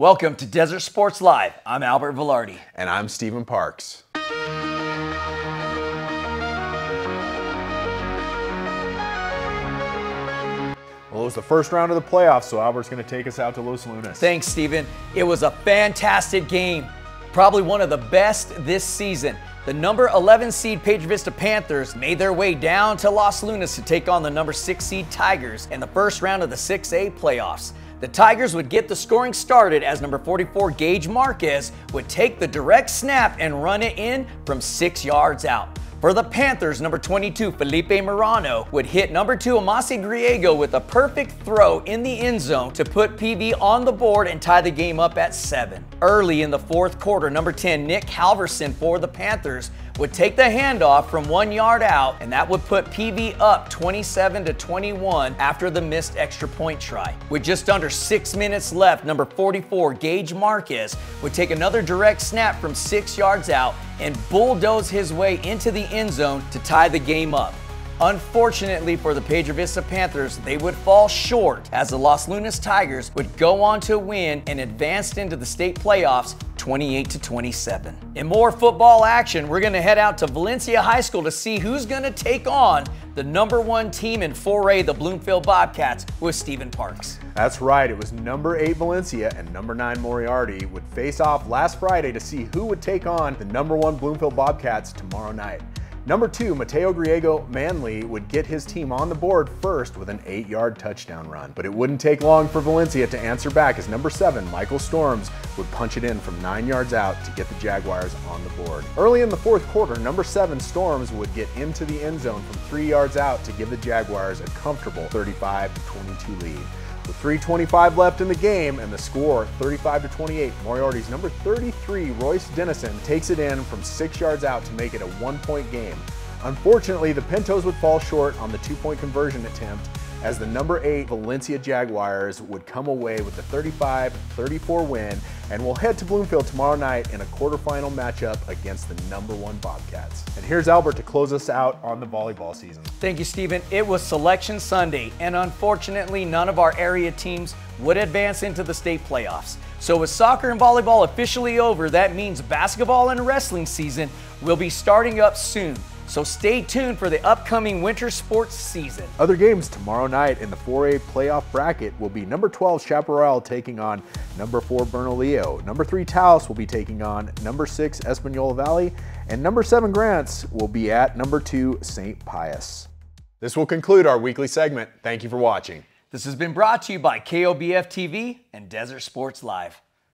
Welcome to Desert Sports Live. I'm Albert Velarde. And I'm Stephen Parks. Well, it was the first round of the playoffs, so Albert's going to take us out to Los Lunas. Thanks, Stephen. It was a fantastic game. Probably one of the best this season. The number 11 seed Piedra Vista Panthers made their way down to Los Lunas to take on the number 6 seed Tigers in the first round of the 6A playoffs. The Tigers would get the scoring started as number 44 Gage Marquez would take the direct snap and run it in from six yards out. For the Panthers, number 22, Felipe Morano, would hit number 2, Amasi Griego with a perfect throw in the end zone to put PV on the board and tie the game up at 7. Early in the fourth quarter, number 10, Nick Halverson for the Panthers would take the handoff from one yard out, and that would put PV up 27 to 21 after the missed extra point try. With just under six minutes left, number 44, Gage Marquez, would take another direct snap from six yards out and bulldoze his way into the end zone to tie the game up. Unfortunately for the Piedra Vista Panthers, they would fall short as the Los Lunas Tigers would go on to win and advanced into the state playoffs 28 to 27. In more football action, we're going to head out to Valencia High School to see who's going to take on the number one team in 4A, the Bloomfield Bobcats, with Stephen Parks. That's right. It was number eight Valencia and number nine Moriarty would face off last Friday to see who would take on the number one Bloomfield Bobcats tomorrow night. Number two, Mateo Griego Manley would get his team on the board first with an eight yard touchdown run. But it wouldn't take long for Valencia to answer back as number seven, Michael Storms, would punch it in from nine yards out to get the Jaguars on the board. Early in the fourth quarter, number seven, Storms, would get into the end zone from three yards out to give the Jaguars a comfortable 35 22 lead. With 3.25 left in the game and the score 35 to 28, Moriarty's number 33, Royce Dennison, takes it in from six yards out to make it a one point game. Unfortunately, the Pintos would fall short on the two point conversion attempt as the number 8 Valencia Jaguars would come away with the 35-34 win and will head to Bloomfield tomorrow night in a quarterfinal matchup against the number 1 Bobcats. And here's Albert to close us out on the volleyball season. Thank you, Stephen. It was Selection Sunday, and unfortunately, none of our area teams would advance into the state playoffs. So with soccer and volleyball officially over, that means basketball and wrestling season will be starting up soon. So stay tuned for the upcoming winter sports season. Other games tomorrow night in the 4A playoff bracket will be number 12 Chaparral taking on number 4 Bernalillo. Number 3 Taos will be taking on number 6 Espanola Valley. And number 7 Grants will be at number 2 St. Pius. This will conclude our weekly segment. Thank you for watching. This has been brought to you by KOBF TV and Desert Sports Live.